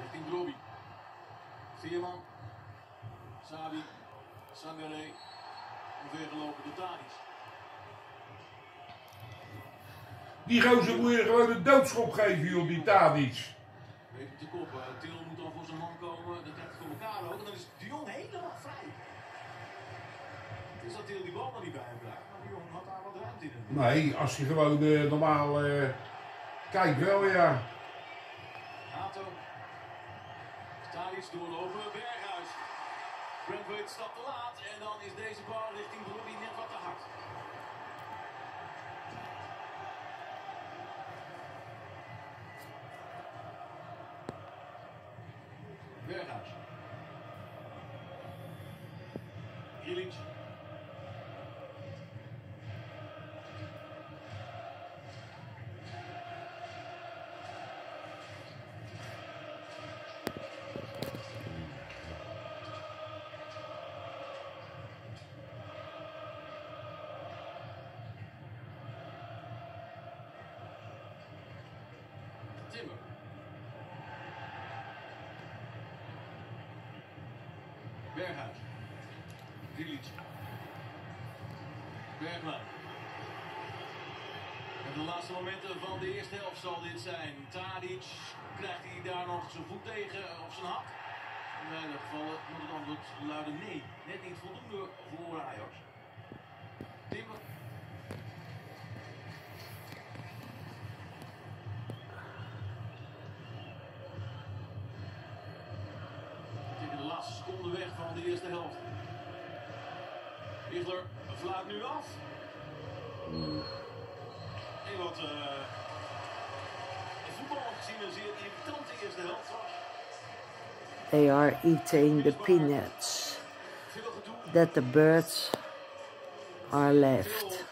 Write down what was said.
Richting Broby. Veerman. Sabi. Sangare. Omvergelopen door. Die gozer moet je gewoon een doodschop geven, joh, die Tadic. Weet op de kop. eh, Til moet dan voor zijn man komen. Dat krijgt voor elkaar ook. En dan is de Jong helemaal vrij. Het is dat Til die bal er niet bij hem. Maar de Jong had daar wat ruimte in. Nee, als je gewoon eh, normaal eh kijkt wel, ja. Hato. Tadic doorlopen. Berghuis. Brentwaite stapt te laat. En dan is deze bal richting Broby net wat te hard. Berghuis. Illich. Timmer. Berghuis. Illich. Bergman. En de laatste momenten van de eerste helft zal dit zijn. Tadic, krijgt hij daar nog zijn voet tegen op zijn hak? In beide gevallen moet het antwoord luiden nee. Net niet voldoende van de eerste helft. Igler fluit nu af. En wat eh in voetbal gezien een zeer irritante eerste helft was. They are eating the peanuts that the birds are left.